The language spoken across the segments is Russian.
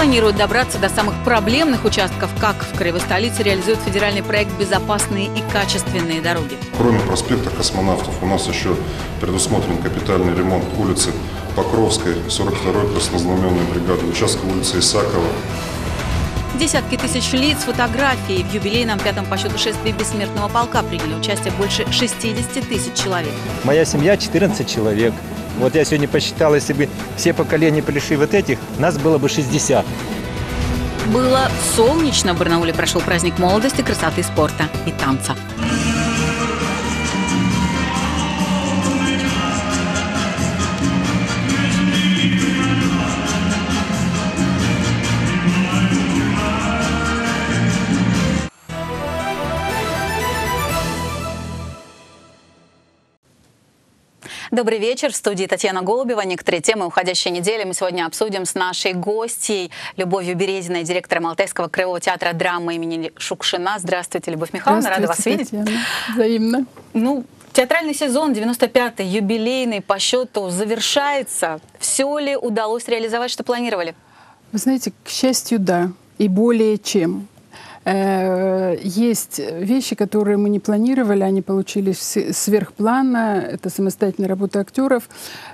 планируют добраться до самых проблемных участков, как в краевой столице реализует федеральный проект «Безопасные и качественные дороги». Кроме проспекта космонавтов, у нас еще предусмотрен капитальный ремонт улицы Покровской, 42-й краснознаменной бригады, участка улицы Исакова. Десятки тысяч лиц, фотографий. В юбилейном пятом по счету шествии бессмертного полка приняли участие больше 60 тысяч человек. Моя семья 14 человек. Вот я сегодня посчитал, если бы все поколения пришли вот этих, нас было бы 60. Было солнечно. В Барнауле прошел праздник молодости, красоты, спорта и танца. Добрый вечер. В студии Татьяна Голубева. Некоторые темы уходящей недели мы сегодня обсудим с нашей гостьей Любовью Березиной, директором Алтайского краевого театра драмы имени Шукшина. Здравствуйте, Любовь Михайловна. Рада вас видеть. Татьяна. Взаимно. Ну, Театральный сезон 95-й, юбилейный по счету завершается. Все ли удалось реализовать, что планировали? Вы знаете, к счастью, да. И более чем. Э, Есть вещи, которые мы не планировали, они получились сверхплана, это самостоятельная работа актеров.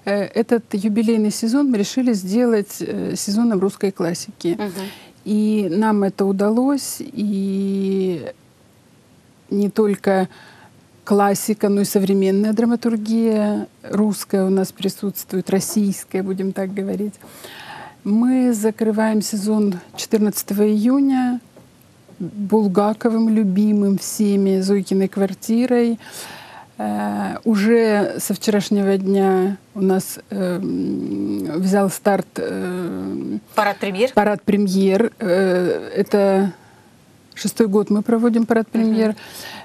Э, Этот юбилейный сезон мы решили сделать э, сезоном русской классики. И нам это удалось, и не только классика, но и современная драматургия русская у нас присутствует, российская, будем так говорить. Мы закрываем сезон 14 июня Булгаковым, любимым всеми, Зойкиной квартирой. Э, Уже со вчерашнего дня у нас э, взял старт э, Парад премьер. парад премьер. Э, Это шестой год мы проводим парад премьер.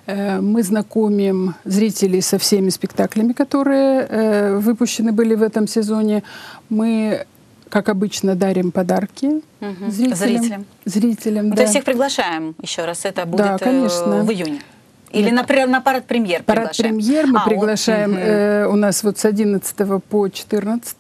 Э, Мы знакомим зрителей со всеми спектаклями, которые э, выпущены были в этом сезоне. Мы, как обычно, дарим подарки Мгм. зрителям. Зрителям. Зрителям, Ну, да. То есть всех приглашаем еще раз. Это будет Да, э, конечно. в июне. Или Нет. на, пре- на парад премьер Парад приглашаем? премьер мы А, вот, приглашаем мгм. э, у нас вот с 11 по 14,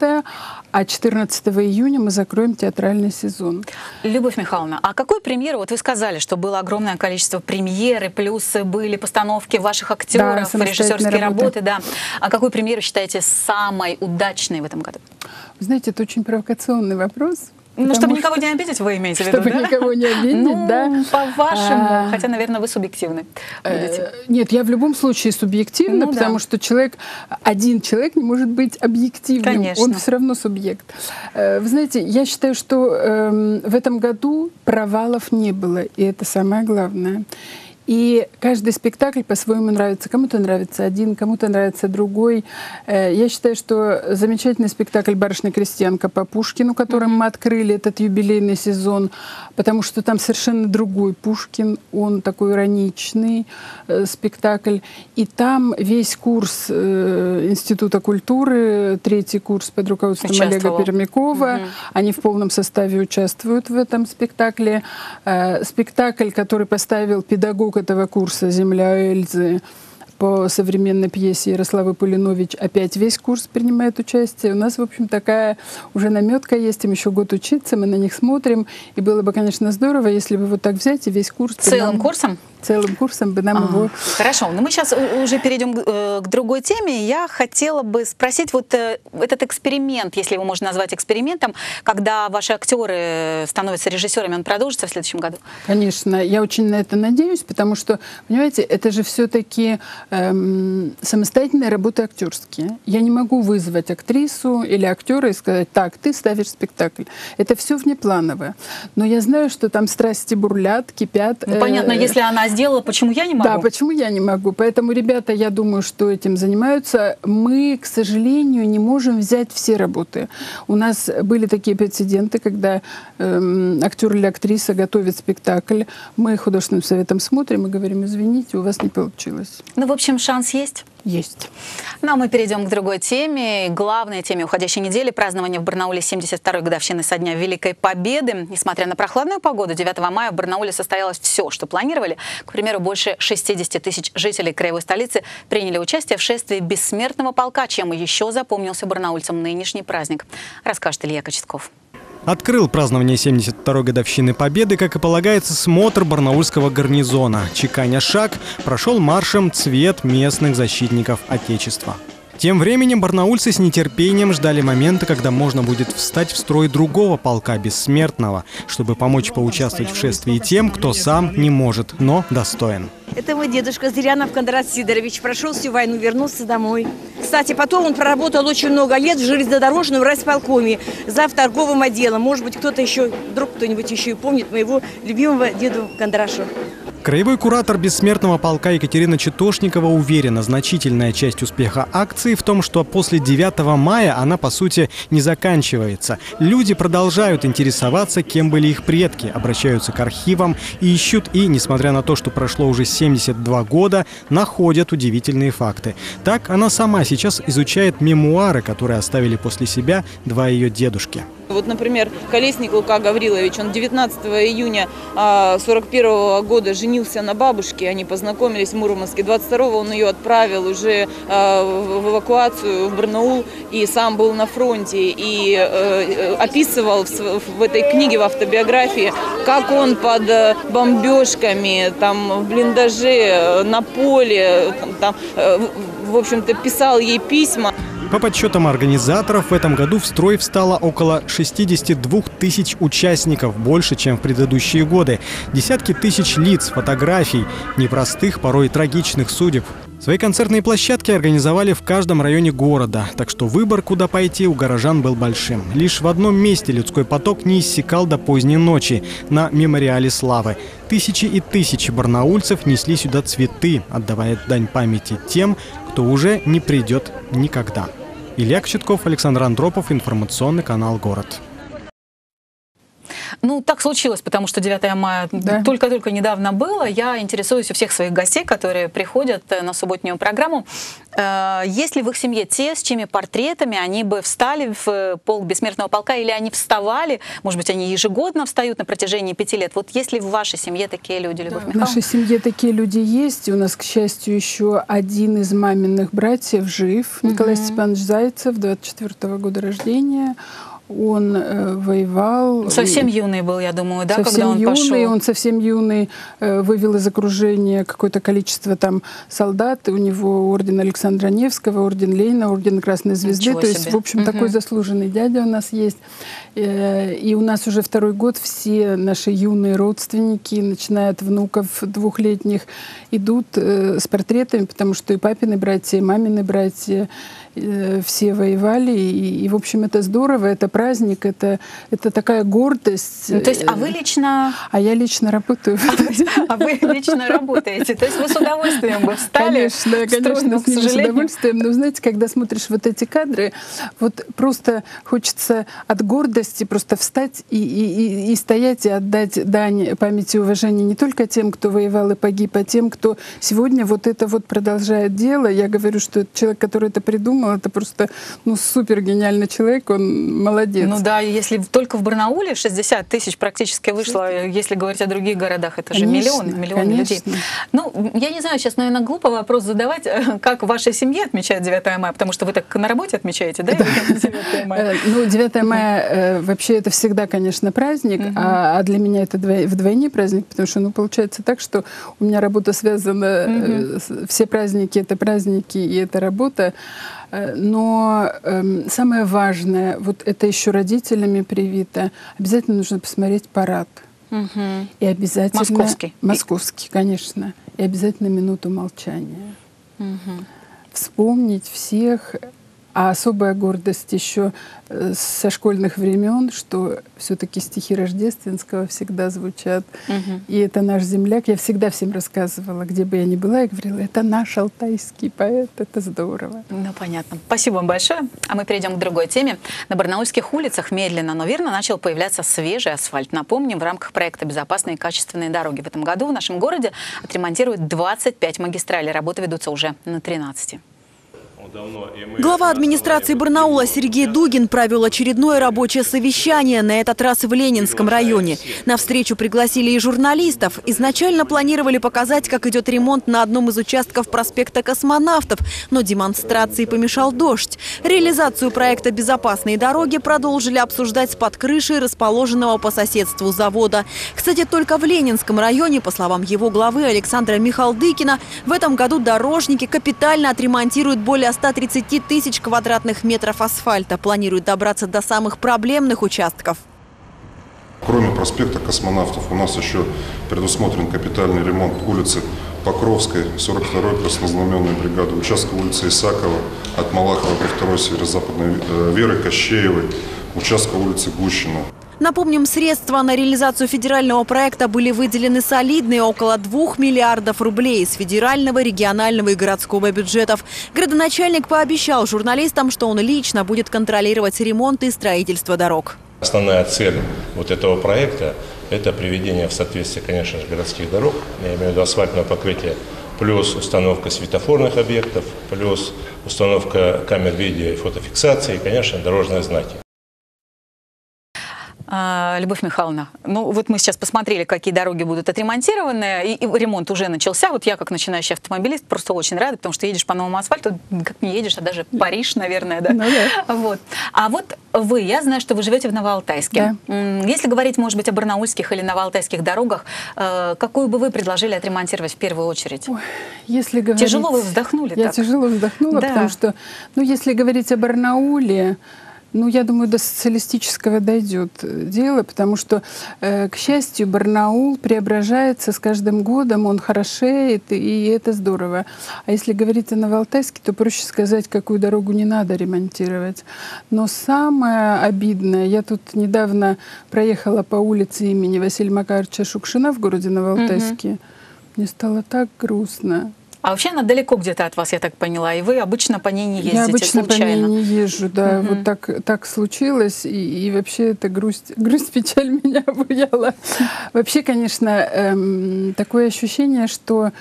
а 14 июня мы закроем театральный сезон. Любовь Михайловна, а какой премьер? Вот вы сказали, что было огромное количество премьеры, плюс были постановки ваших актеров, самостоятельная режиссерские работа. работы, да. А какую премьеру считаете самой удачной в этом году? Знаете, это очень провокационный вопрос. Ну, потому чтобы что- никого не обидеть, вы имеете в виду, Чтобы да? никого не обидеть, ну, да. по-вашему, А, хотя, наверное, вы субъективны будете. Э, Нет, я в любом случае субъективна, Ну да. потому что человек, один человек не может быть объективным. Конечно. Он все равно субъект. Э, Вы знаете, я считаю, что эм, в этом году провалов не было, и это самое главное. И каждый спектакль по-своему нравится. Кому-то нравится один, кому-то нравится другой. Э, Я считаю, что замечательный спектакль «Барышня-крестьянка» по Пушкину, которым мы открыли этот юбилейный сезон, потому что там совершенно другой Пушкин, он такой ироничный э, спектакль. И там весь курс э, Института культуры, третий курс под руководством Олега. Пермякова, они в полном составе участвуют в этом спектакле. Спектакль, который поставил педагог этого курса «Земля Эльзы», по современной пьесе Ярославы Пулинович опять весь курс принимает участие. У нас, в общем, такая уже наметка есть, им еще год учиться, мы на них смотрим. И было бы, конечно, здорово, если бы вот так взять и весь курс... Целым нам- курсом? Целым курсом бы нам А, его... Хорошо, но мы сейчас уже перейдем к, э, к другой теме. Я хотела бы спросить вот э, этот эксперимент, если его можно назвать экспериментом, когда ваши актеры становятся режиссерами, он продолжится в следующем году? Конечно, я очень на это надеюсь, потому что, понимаете, это же все-таки самостоятельные работы актерские. Я не могу вызвать актрису или актера и сказать, так, ты ставишь спектакль. Это все внеплановое. Но я знаю, что там страсти бурлят, кипят. Ну, понятно, Э, если она сделала, почему я не могу? Да, почему я не могу? Поэтому ребята, я думаю, что этим занимаются. Мы, к сожалению, не можем взять все работы. У нас были такие прецеденты, когда эм, актер или актриса готовит спектакль. Мы художественным советом смотрим и говорим, извините, у вас не получилось. Ну, в общем, шанс есть. Есть. Ну, а мы перейдем к другой теме, главной теме уходящей недели – празднование в Барнауле 72-й годовщины со дня Великой Победы. Несмотря на прохладную погоду, 9 мая в Барнауле состоялось все, что планировали. К примеру, больше 60 тысяч жителей краевой столицы приняли участие в шествии бессмертного полка, чем еще запомнился барнаульцам нынешний праздник. Расскажет Илья Кочетков. Открыл празднование 72-й годовщины Победы, как и полагается, смотр барнаульского гарнизона. Чеканя шаг, прошел маршем цвет местных защитников Отечества. Тем временем барнаульцы с нетерпением ждали момента, когда можно будет встать в строй другого полка бессмертного, чтобы помочь поучаствовать в шествии тем, кто сам не может, но достоин. Это мой дедушка Зырянов Кондрат Сидорович. Прошел всю войну, вернулся домой. Кстати, потом он проработал очень много лет в железнодорожном райсполкоме, за торговым отделом. Может быть, кто-то еще, вдруг кто-нибудь еще и помнит моего любимого деду Кондрашу. Краевой куратор бессмертного полка Екатерина Читошникова уверена, значительная часть успеха акции в том, что после 9 мая она, по сути, не заканчивается. Люди продолжают интересоваться, кем были их предки, обращаются к архивам и ищут, и, несмотря на то, что прошло уже 72 года, находят удивительные факты. Так, она сама сейчас изучает мемуары, которые оставили после себя два ее дедушки. Вот, например, Колесник Лука Гаврилович, он 19 июня 41 года женился на бабушке, они познакомились в Мурманске. 22 он ее отправил уже в эвакуацию в Барнаул и сам был на фронте и э, описывал в этой книге, в автобиографии, как он под э, бомбежками, там, в блиндаже, на поле, там, э, в общем-то, писал ей письма. По подсчетам организаторов, в этом году в строй встало около 62 тысяч участников, больше, чем в предыдущие годы. Десятки тысяч лиц, фотографий, непростых, порой трагичных судеб. Свои концертные площадки организовали в каждом районе города, так что выбор, куда пойти, у горожан был большим. Лишь в одном месте людской поток не иссякал до поздней ночи – на мемориале славы. Тысячи и тысячи барнаульцев несли сюда цветы, отдавая дань памяти тем, кто уже не придет никогда. Илья Кочетков, Александр Андропов, информационный канал «Город». Ну, так случилось, потому что 9 мая только-только да. недавно было. Я интересуюсь у всех своих гостей, которые приходят э, на субботнюю программу. Э, есть ли в их семье те, с чьими портретами они бы встали в э, полк бессмертного полка, или они вставали, может быть, они ежегодно встают на протяжении пяти лет? Вот есть ли в вашей семье такие люди, Любовь да. В нашей семье такие люди есть. У нас, к счастью, еще один из маминых братьев жив, Николай угу. Степанович Зайцев, 24 -го года рождения он э, воевал. Совсем юный был, я думаю, да, совсем когда он юный, пошел? Он совсем юный э, вывел из окружения какое-то количество там солдат. У него орден Александра Невского, орден Ленина, орден Красной Звезды. Ничего То себе. есть, в общем, угу. такой заслуженный дядя у нас есть. Э, и у нас уже второй год все наши юные родственники, начиная от внуков двухлетних, идут э, с портретами, потому что и папины братья, и мамины братья, все воевали, и, и, в общем, это здорово, это праздник, это, это такая гордость. Ну, то есть, а вы лично... А я лично работаю. А вы, а вы лично работаете, то есть вы с удовольствием бы встали Конечно, конечно, с, с удовольствием, но знаете, когда смотришь вот эти кадры, вот просто хочется от гордости просто встать и, и, и, и стоять и отдать дань памяти и уважения не только тем, кто воевал и погиб, а тем, кто сегодня вот это вот продолжает дело. Я говорю, что человек, который это придумал, придумал. Это просто ну, супер гениальный человек, он молодец. Ну да, если только в Барнауле 60 тысяч практически вышло, если говорить о других городах, это конечно, же миллионы, миллионы конечно. людей. Ну, я не знаю, сейчас, наверное, глупо вопрос задавать, как в вашей семье отмечают 9 мая, потому что вы так на работе отмечаете, да? 9 мая? Э, ну, 9 мая э, вообще это всегда, конечно, праздник, а, а для меня это вдвойне праздник, потому что, ну, получается так, что у меня работа связана, э, все праздники — это праздники, и это работа. Э, но э, самое важное, вот это еще родителями привито, обязательно нужно посмотреть парад. Угу. И обязательно... Московский. Московский, конечно. И обязательно минуту молчания. Угу. Вспомнить всех а особая гордость еще э, со школьных времен, что все-таки стихи Рождественского всегда звучат. Угу. И это наш земляк. Я всегда всем рассказывала, где бы я ни была, я говорила, это наш алтайский поэт, это здорово. Ну, понятно. Спасибо вам большое. А мы перейдем к другой теме. На барнаульских улицах медленно, но верно начал появляться свежий асфальт. Напомним, в рамках проекта «Безопасные и качественные дороги» в этом году в нашем городе отремонтируют 25 магистралей. Работы ведутся уже на 13. Глава администрации Барнаула Сергей Дугин провел очередное рабочее совещание, на этот раз в Ленинском районе. На встречу пригласили и журналистов. Изначально планировали показать, как идет ремонт на одном из участков проспекта Космонавтов, но демонстрации помешал дождь. Реализацию проекта «Безопасные дороги» продолжили обсуждать под крышей расположенного по соседству завода. Кстати, только в Ленинском районе, по словам его главы Александра Михалдыкина, в этом году дорожники капитально отремонтируют более 130 тысяч квадратных метров асфальта. Планируют добраться до самых проблемных участков. Кроме проспекта Космонавтов у нас еще предусмотрен капитальный ремонт улицы Покровской, 42-й краснознаменной бригады, участка улицы Исакова от Малахова до 2 северо-западной э, Веры Кощеевой, участка улицы Гущина. Напомним, средства на реализацию федерального проекта были выделены солидные около 2 миллиардов рублей из федерального, регионального и городского бюджетов. Градоначальник пообещал журналистам, что он лично будет контролировать ремонт и строительство дорог. Основная цель вот этого проекта – это приведение в соответствие, конечно же, городских дорог, я имею в виду асфальтного покрытия, плюс установка светофорных объектов, плюс установка камер видео и фотофиксации, и, конечно, дорожные знаки. А, Любовь Михайловна, ну вот мы сейчас посмотрели, какие дороги будут отремонтированы, и, и ремонт уже начался. Вот я, как начинающий автомобилист, просто очень рада, потому что едешь по новому асфальту, как не едешь, а даже Париж, наверное, да? Ну, да. Вот. А вот вы, я знаю, что вы живете в Новоалтайске. Да. Если говорить, может быть, о барнаульских или новоалтайских дорогах, э, какую бы вы предложили отремонтировать в первую очередь? Ой, если говорить... Тяжело вы вздохнули Я так. тяжело вздохнула, Да. потому что, ну, если говорить о Барнауле, ну, я думаю, до социалистического дойдет э, дело, потому что, э, к счастью, Барнаул преображается с каждым годом, он хорошеет, и это здорово. А если говорить о Новоалтайске, то проще сказать, какую дорогу не надо ремонтировать. Но самое обидное, я тут недавно проехала по улице имени Василия Макаровича Шукшина в городе Новоалтайске. Мне стало так грустно. А вообще она далеко где-то от вас, я так поняла, и вы обычно по ней не ездите Я обычно случайно. по ней не езжу, да. Мгм. Вот так, так случилось. И, и вообще эта грусть, грусть, печаль меня обуяла. Вообще, конечно, эм, такое ощущение, что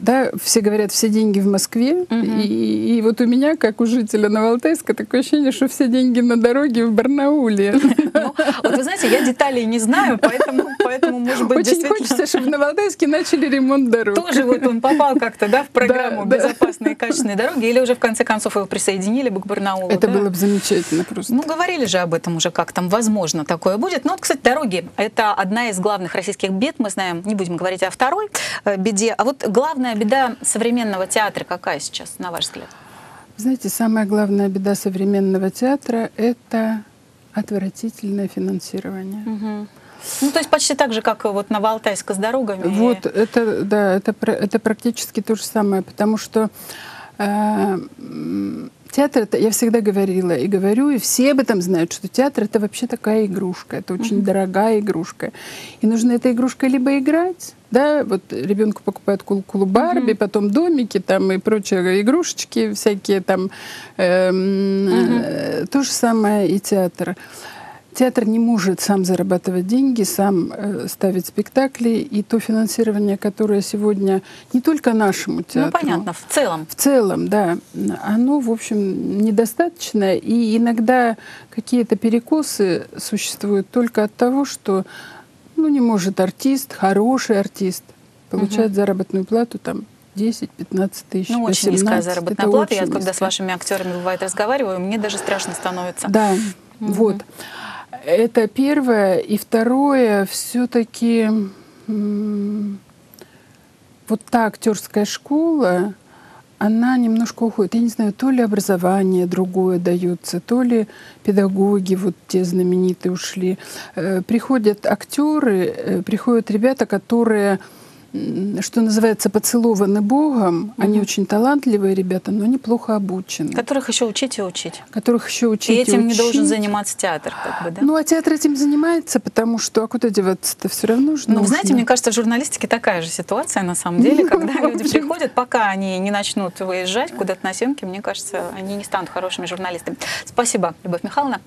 да, все говорят, все деньги в Москве. И, и вот у меня, как у жителя Новоалтайска, такое ощущение, что все деньги на дороге в Барнауле. Ну, вот вы знаете, я деталей не знаю, поэтому, поэтому может быть, Очень действительно... хочется, чтобы в Новоалтайске начали ремонт дорог. Тоже вот он попал как-то, да, в программу Да, да. «Безопасные и качественные дороги», или уже в конце концов его присоединили бы к Барнаулу? Это да? было бы замечательно просто. Ну, говорили же об этом уже, как там, возможно, такое будет. Ну, вот, кстати, дороги – это одна из главных российских бед, мы знаем, не будем говорить о второй э, беде. А вот главная беда современного театра какая сейчас, на ваш взгляд? Знаете, самая главная беда современного театра — это отвратительное финансирование. Ну, то есть почти так же, как вот Новоалтайска с дорогами. Вот это, да, это, это практически то же самое, потому что э, театр, это, я всегда говорила и говорю, и все об этом знают, что театр это вообще такая игрушка, это очень дорогая игрушка. И нужно этой игрушкой либо играть, да, вот ребенку покупают куклу Барби, потом домики там и прочие игрушечки всякие там. эм, э, то же самое и театр. Театр не может сам зарабатывать деньги, сам э, ставить спектакли, и то финансирование, которое сегодня не только нашему Ну, театру, понятно, в целом. в целом, да, оно, в общем, недостаточно, и иногда какие-то перекосы существуют только от того, что ну, не может артист, хороший артист, получать заработную плату там 10-15 тысяч, Ну, очень 18. низкая заработная Это плата. Я очень когда с низкая. вашими актерами бывает разговариваю, мне даже страшно становится. Да, вот. Это первое. И второе, все-таки вот та актерская школа, она немножко уходит. Я не знаю, то ли образование другое дается, то ли педагоги вот те знаменитые ушли. Э, Приходят актеры, э, приходят ребята, которые что называется, поцелованы Богом. Они очень талантливые ребята, но они плохо обучены. Которых еще учить и учить. Которых еще учить И этим не учить. должен заниматься театр, как бы, да? Ну, а театр этим занимается, потому что а куда деваться-то все равно же Ну, вы нужно. знаете, мне кажется, в журналистике такая же ситуация на самом деле, когда люди приходят, пока они не начнут выезжать куда-то на съемки, мне кажется, они не станут хорошими журналистами. Спасибо, Любовь Михайловна.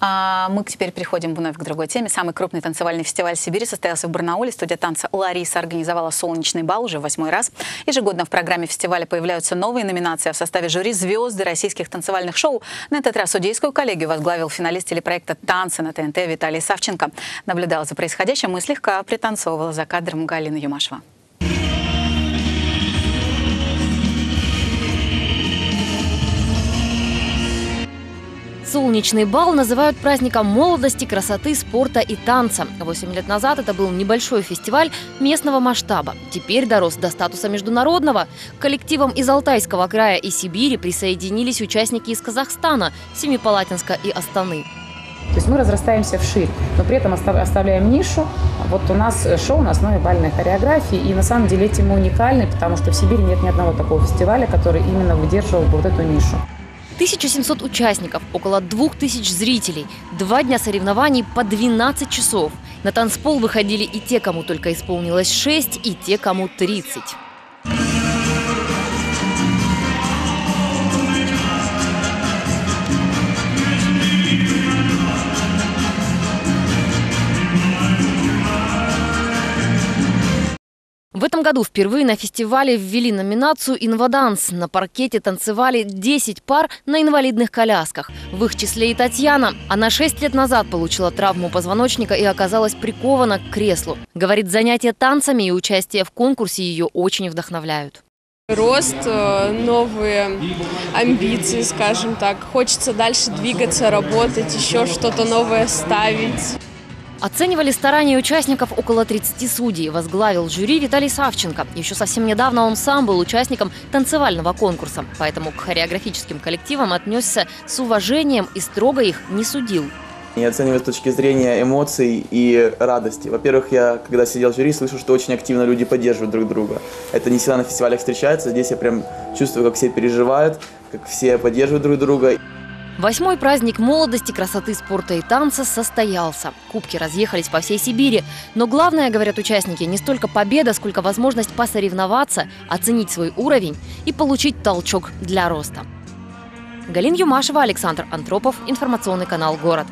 А мы теперь переходим вновь к другой теме. Самый крупный танцевальный фестиваль Сибири состоялся в Барнауле. Студия танца Лариса организовала организовала «Солнечный бал» уже восьмой раз. Ежегодно в программе фестиваля появляются новые номинации, а в составе жюри звезды российских танцевальных шоу. На этот раз судейскую коллегию возглавил финалист телепроекта «Танцы» на ТНТ Виталий Савченко. Наблюдал за происходящим и слегка пританцовывала за кадром Галина Юмашева. Солнечный бал называют праздником молодости, красоты, спорта и танца. Восемь лет назад это был небольшой фестиваль местного масштаба. Теперь дорос до статуса международного. К коллективам из Алтайского края и Сибири присоединились участники из Казахстана, Семипалатинска и Астаны. То есть мы разрастаемся вширь, но при этом оставляем нишу. Вот у нас шоу на основе бальной хореографии, и на самом деле этим мы уникальны, потому что в Сибири нет ни одного такого фестиваля, который именно выдерживал бы вот эту нишу. 1700 участников, около 2000 зрителей, два дня соревнований по 12 часов. На танцпол выходили и те, кому только исполнилось 6, и те, кому 30. В этом году впервые на фестивале ввели номинацию «Инваданс». На паркете танцевали 10 пар на инвалидных колясках. В их числе и Татьяна. Она 6 лет назад получила травму позвоночника и оказалась прикована к креслу. Говорит, занятия танцами и участие в конкурсе ее очень вдохновляют. Рост, э, новые амбиции, скажем так. Хочется дальше двигаться, работать, еще что-то новое ставить. Оценивали старания участников около 30 судей. Возглавил жюри Виталий Савченко. Еще совсем недавно он сам был участником танцевального конкурса. Поэтому к хореографическим коллективам отнесся с уважением и строго их не судил. Я оцениваю с точки зрения эмоций и радости. Во-первых, я, когда сидел в жюри, слышу, что очень активно люди поддерживают друг друга. Это не всегда на фестивалях встречается. Здесь я прям чувствую, как все переживают, как все поддерживают друг друга. Восьмой праздник молодости, красоты, спорта и танца состоялся. Кубки разъехались по всей Сибири. Но главное, говорят участники, не столько победа, сколько возможность посоревноваться, оценить свой уровень и получить толчок для роста. Галин Юмашева, Александр Антропов, информационный канал «Город».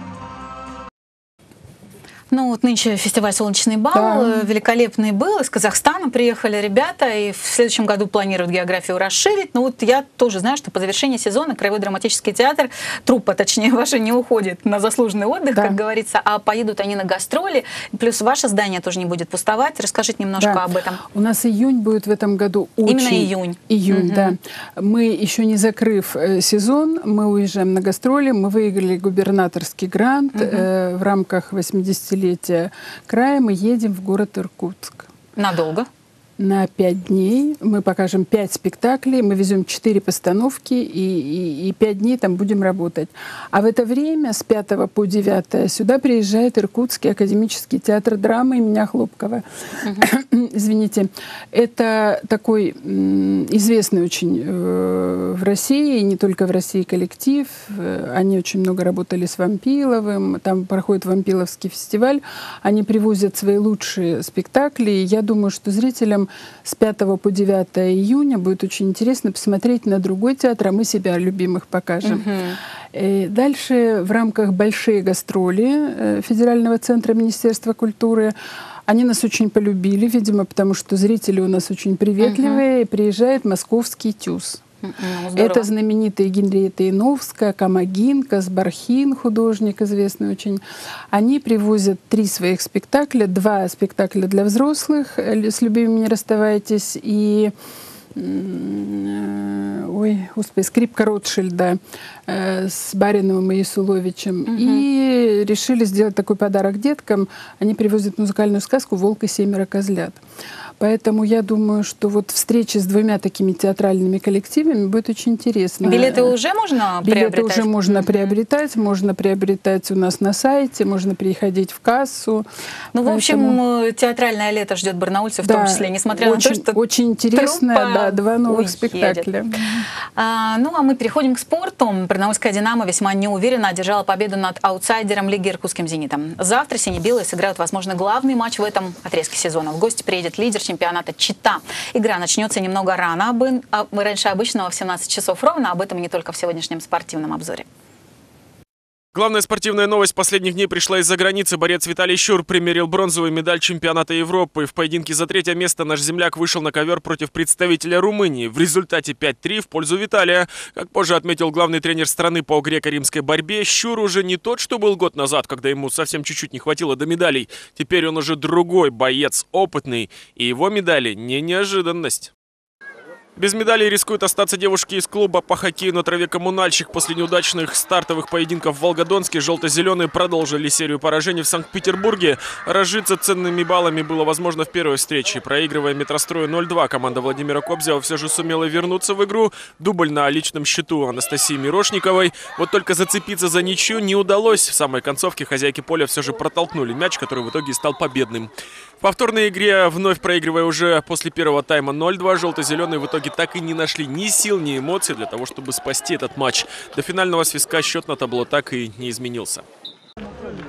Ну вот нынче фестиваль «Солнечный бал» да. великолепный был. Из Казахстана приехали ребята, и в следующем году планируют географию расширить. Но вот я тоже знаю, что по завершении сезона Краевой драматический театр, труппа точнее ваша, не уходит на заслуженный отдых, да. как говорится, а поедут они на гастроли. Плюс ваше здание тоже не будет пустовать. Расскажите немножко да. об этом. У нас июнь будет в этом году очень... Именно июнь. Июнь, угу. да. Мы еще не закрыв э, сезон, мы уезжаем на гастроли. Мы выиграли губернаторский грант угу. э, в рамках 80 десятилетия края мы едем в город Иркутск. Надолго? На пять дней. Мы покажем пять спектаклей, мы везем четыре постановки и, и, и пять дней там будем работать. А в это время с 5 по 9 сюда приезжает Иркутский академический театр драмы имени Хлопкова. Угу. Извините. Это такой известный очень э, в России, и не только в России коллектив. Э, они очень много работали с Вампиловым. Там проходит Вампиловский фестиваль. Они привозят свои лучшие спектакли. И я думаю, что зрителям с 5 по 9 июня будет очень интересно посмотреть на другой театр, а мы себя любимых покажем. Угу. Дальше в рамках большие гастроли э, Федерального центра Министерства культуры они нас очень полюбили, видимо, потому что зрители у нас очень приветливые. Угу. И приезжает московский ТЮЗ. Ну, Это знаменитые Генриетта Иновская, Камагин, Казбархин, художник известный очень. Они привозят три своих спектакля, два спектакля для взрослых э, «С любимыми не расставайтесь» и э, ой, господи, скрипка Ротшильда с Бариновым и Исуловичем. Угу. И решили сделать такой подарок деткам. Они привозят музыкальную сказку «Волк и семеро козлят». Поэтому я думаю, что вот встреча с двумя такими театральными коллективами будет очень интересно. Билеты уже можно Билеты приобретать? уже можно mm-hmm. приобретать, можно приобретать у нас на сайте, можно приходить в кассу. Ну, Поэтому... в общем, театральное лето ждет барнаульцев да, в том числе, несмотря очень, на то, что Очень интересно, да, два новых уедет. спектакля. А, ну, а мы переходим к спорту. Барнаульская «Динамо» весьма неуверенно одержала победу над аутсайдером Лиги Иркутским «Зенитом». Завтра сине-белые сыграют, возможно, главный матч в этом отрезке сезона. В гости приедет лидер чемпионата Чита. Игра начнется немного рано, а, раньше обычного в 17 часов ровно. Об этом не только в сегодняшнем спортивном обзоре. Главная спортивная новость последних дней пришла из-за границы. Борец Виталий Щур примерил бронзовую медаль чемпионата Европы. В поединке за третье место наш земляк вышел на ковер против представителя Румынии. В результате 5-3 в пользу Виталия. Как позже отметил главный тренер страны по греко-римской борьбе, Щур уже не тот, что был год назад, когда ему совсем чуть-чуть не хватило до медалей. Теперь он уже другой боец, опытный. И его медали не неожиданность. Без медалей рискуют остаться девушки из клуба по хоккею на траве «Коммунальщик». После неудачных стартовых поединков в Волгодонске желто-зеленые продолжили серию поражений в Санкт-Петербурге. Разжиться ценными баллами было возможно в первой встрече. Проигрывая метрострою 0-2, команда Владимира Кобзева все же сумела вернуться в игру. Дубль на личном счету Анастасии Мирошниковой. Вот только зацепиться за ничью не удалось. В самой концовке хозяйки поля все же протолкнули мяч, который в итоге стал победным. В повторной игре, вновь проигрывая уже после первого тайма 0-2, желто-зеленые в итоге так и не нашли ни сил, ни эмоций для того, чтобы спасти этот матч. До финального свистка счет на табло так и не изменился.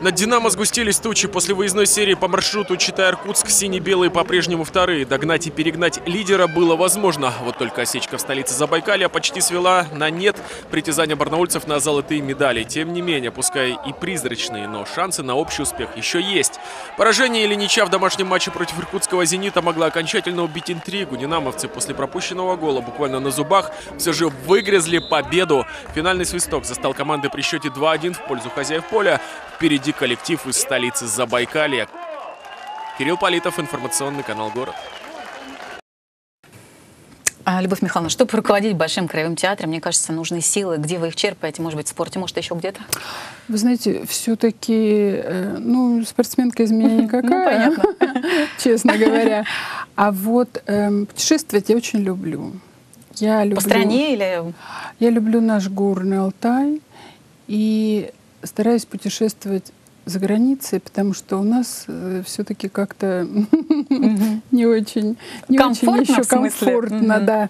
Над «Динамо» сгустились тучи. После выездной серии по маршруту Читай-Иркутск сине-белые по-прежнему вторые. Догнать и перегнать лидера было возможно. Вот только осечка в столице Забайкалья почти свела на нет притязания барнаульцев на золотые медали. Тем не менее, пускай и призрачные, но шансы на общий успех еще есть. Поражение или ничья в домашнем матче против иркутского «Зенита» могла окончательно убить интригу. «Динамовцы» после пропущенного гола буквально на зубах все же выгрызли победу. Финальный свисток застал команды при счете 2-1 в пользу хозяев поля. Впереди коллектив из столицы Забайкалья. Кирилл Политов, информационный канал «Город». А, Любовь Михайловна, чтобы руководить Большим краевым театром, мне кажется, нужны силы. Где вы их черпаете? Может быть, в спорте, может, еще где-то? Вы знаете, все-таки, э, ну, спортсменка из меня никакая, Ну, понятно. честно говоря. А вот эм, путешествовать я очень люблю. Я люблю. По стране или... Я люблю наш горный Алтай и стараюсь путешествовать за границей, потому что у нас все-таки как-то не очень, не Комфортно, очень еще комфортно, да.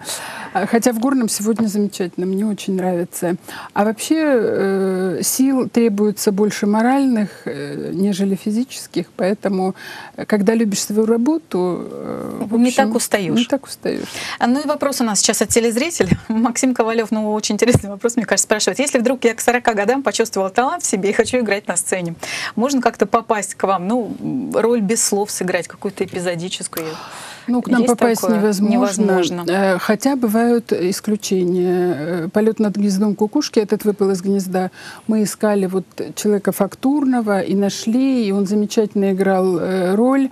А, Хотя в горном сегодня замечательно, мне очень нравится. А вообще э, сил требуется больше моральных, э, нежели физических, поэтому э, когда любишь свою работу, э, в Не общем, так устаешь. Не так устаешь. А, Ну и вопрос у нас сейчас от телезрителя. Максим Ковалев, ну, очень интересный вопрос, мне кажется, спрашивает. Если вдруг я к 40 годам почувствовала талант в себе и хочу играть на сцене, можно как-то попасть к вам? Ну, роль без слов сыграть, какую-то эпизодическую? Ну, к нам Есть попасть такое? невозможно. Невозможно. Э, Хотя бывают исключения. Э, Полет над гнездом кукушки, этот выпал из гнезда. Мы искали вот человека фактурного и нашли, и он замечательно играл э, роль.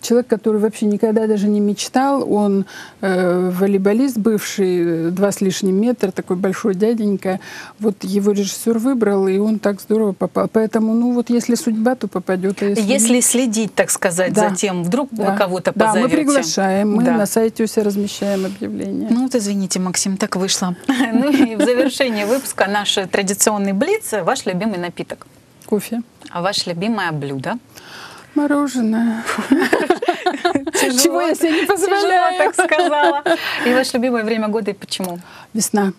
Человек, который вообще никогда даже не мечтал, он волейболист бывший, два с лишним метра, такой большой дяденька. Вот его режиссер выбрал, и он так здорово попал. Поэтому, ну вот если судьба, то попадет. А если, Если следить, так сказать, Да. за тем, вдруг Да. вы кого-то Да, мы позовете. Приглашаем, мы Да. на сайте у себя размещаем объявления. Ну вот извините, Максим, так вышло. Ну и в завершении выпуска наш традиционный блиц. Ваш любимый напиток. Кофе. А ваше любимое блюдо? Мороженое. Чего я себе не позволяю. так сказала. И ваше любимое время года и почему? Весна.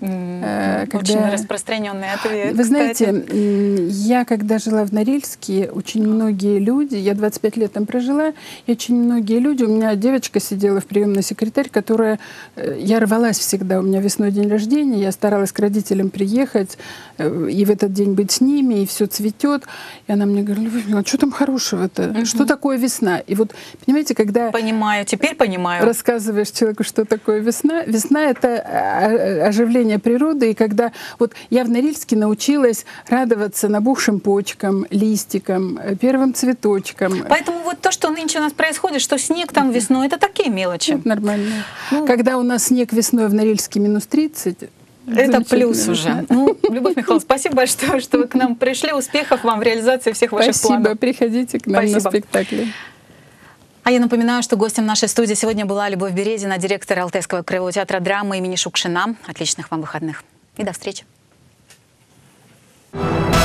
Э, Очень когда- распространенный ответ. Вы знаете, кстати. м, я когда жила в Норильске, очень многие люди, я 25 лет там прожила, и очень многие люди, у меня девочка сидела в приемной секретарь, которая, э, я рвалась всегда, у меня весной день рождения, я старалась к родителям приехать, э, и в этот день быть с ними, и все цветет. И она мне говорила, «Любовь Михайловна, что там хорошего-то? Что такое весна? И вот, понимаете, когда Понимаю, теперь понимаю. рассказываешь человеку, что такое весна. Весна — это а, оживление природы, и когда вот я в Норильске научилась радоваться набухшим почкам, листикам, э, первым цветочкам. Поэтому вот то, что нынче у нас происходит, что снег там весной, это такие мелочи. Это нормально. Ну, Когда у нас снег весной в Норильске минус 30, Это плюс уже. Ну, Любовь Михайловна, спасибо большое, что вы к нам пришли. Успехов вам в реализации всех ваших Спасибо, планов. приходите к нам на Спасибо. спектакли. А я напоминаю, что гостем нашей студии сегодня была Любовь Березина, директор Алтайского краевого театра драмы имени Шукшина. Отличных вам выходных и до встречи. thank you